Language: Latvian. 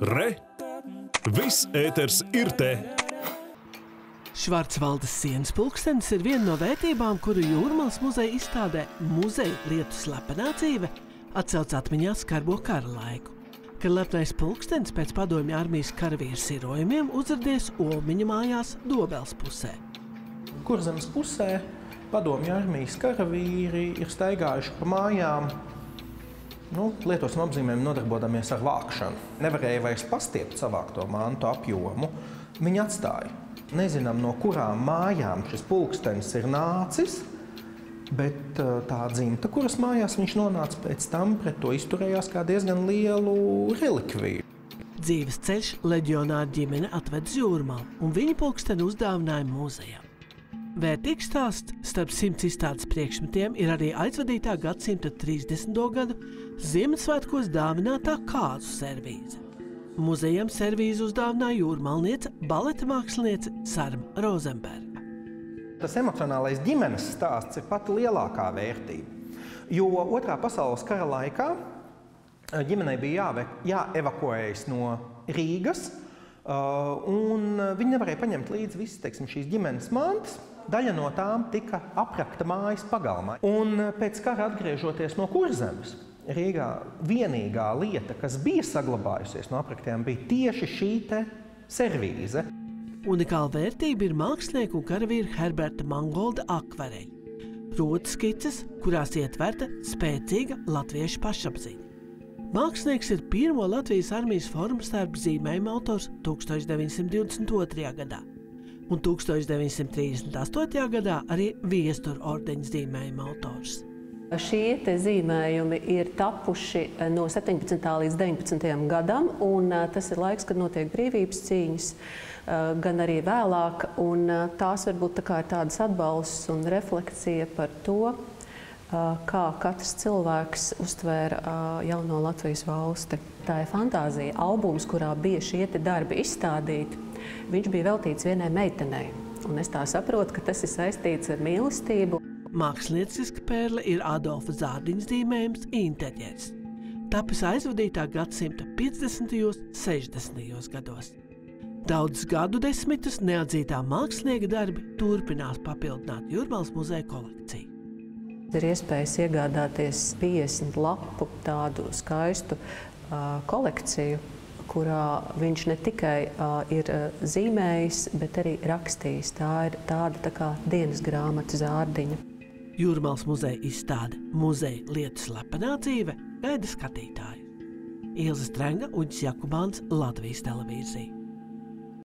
Re! Viss ēters ir te! Švarcvaldes sienas pulkstenis ir viena no vērtībām, kuru Jūrmālas muzeja izstādē Muzeja lietu slepenā dzīve atcauc atmiņā skarbo kara laiku. Kad lepnais pulkstenis pēc padomju armijas karavīru sirojumiem uzradies Olmiņa mājās Dobels pusē. Kurzemes pusē padomju armijas karavīri ir staigājuši pa mājām, nu, lietosim apzīmējumu, nodarbodamies ar vākšanu. Nevarēja vairs pastiept savākto mantu apjomu. Viņi atstāja. Nezinām, no kurām mājām šis pulkstenis ir nācis, bet uh, tā dzimta, kuras mājās viņš nonāca pēc tam, pret to izturējās kā diezgan lielu relikviju. Dzīves ceļš leģionāra ģimene atved uz jūrmā, un viņa pulksteni uzdāvināja muzejam. Vērtīgs stāsts starp simts izstādes priekšmetiem ir arī aizvadītā gadsimta 30. gadu Ziemassvētkos dāvinātā kāzu servīze. Muzejam servīzi uzdāvināja jūrmalniece, baleta māksliniece Sarma Rozenberga. Tas emocionālais ģimenes stāsts ir pati lielākā vērtība. Jo Otrā pasaules kara laikā eh, ģimenei bija jāve, jāevakuējas no Rīgas, un viņi nevarēja paņemt līdzi visas teiksim, šīs ģimenes mantas. Daļa no tām tika aprakta mājas pagalmā. Un eh, pēc kara atgriežoties no kurzemes, Rīgā vienīgā lieta, kas bija saglabājusies no apraktiem, bija tieši šī servīze. Unikāla vērtība ir mākslinieka un karavīra Herberta Mangolda akvareļi. Proti skices, kurās ietverta spēcīga latviešu pašapziņa. Mākslinieks ir pirmo Latvijas armijas formu starp zīmējuma autors 1922. gadā, un 1938. gadā arī viestura ordeņa zīmējuma autors. Šie zīmējumi ir tapuši eh, no 17. līdz 19. gadam, un eh, tas ir laiks, kad notiek brīvības cīņas, eh, gan arī vēlāk. Tās varbūt tā ir tādas atbalsts un refleksija par to, kā katrs cilvēks uztvēra jauno Latvijas valsti. Tā ir fantāzija. Albums, kurā bija šie darbi izstādīti, viņš bija veltīts vienai meitenei. Un es tā saprotu, ka tas ir saistīts ar mīlestību. Mākslinieciska pērle ir Adolfa Zārdiņas zīmējums interjers. Tapis aizvadītā gadsimta 50. un 60. gados. Daudzus gadu desmitus neatzītā mākslinieka darbi turpinās papildināt Jurmālas muzeja kolekciju. Ir iespējas iegādāties 50 lapu tādu skaistu uh, kolekciju, kurā viņš ne tikai uh, ir zīmējis, bet arī rakstījis. Tā ir tāda tā kā dienas grāmatu zārdiņa. Jūrmālas muzeja izstāde Muzeja lietu slepenā dzīve gaida skatītāju. Ilza Strenga un Jakubāns Latvijas televīzija.